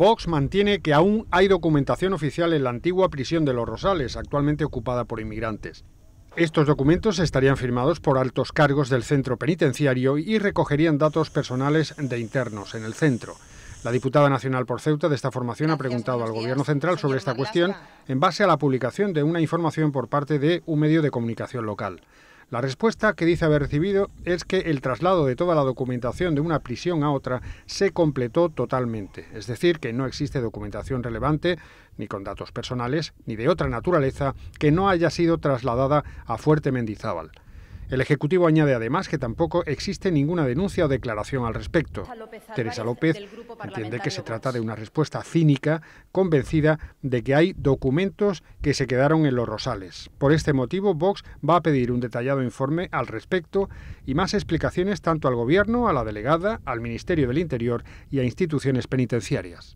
Vox mantiene que aún hay documentación oficial en la antigua prisión de los Rosales, actualmente ocupada por inmigrantes. Estos documentos estarían firmados por altos cargos del centro penitenciario y recogerían datos personales de internos en el centro. La diputada nacional por Ceuta de esta formación ha preguntado al Gobierno central sobre esta cuestión en base a la publicación de una información por parte de un medio de comunicación local. La respuesta que dice haber recibido es que el traslado de toda la documentación de una prisión a otra se completó totalmente, es decir, que no existe documentación relevante, ni con datos personales, ni de otra naturaleza, que no haya sido trasladada a Fuerte Mendizábal. El Ejecutivo añade además que tampoco existe ninguna denuncia o declaración al respecto. Teresa López entiende que se trata de una respuesta cínica, convencida de que hay documentos que se quedaron en los rosales. Por este motivo, Vox va a pedir un detallado informe al respecto y más explicaciones tanto al Gobierno, a la delegada, al Ministerio del Interior y a instituciones penitenciarias.